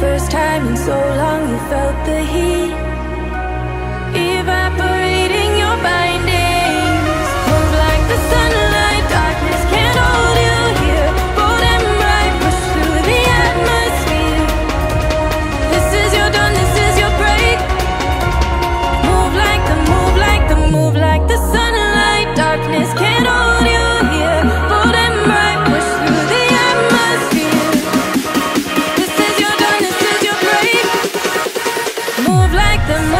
first time in so long you felt the heat. the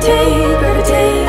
gravitate, take.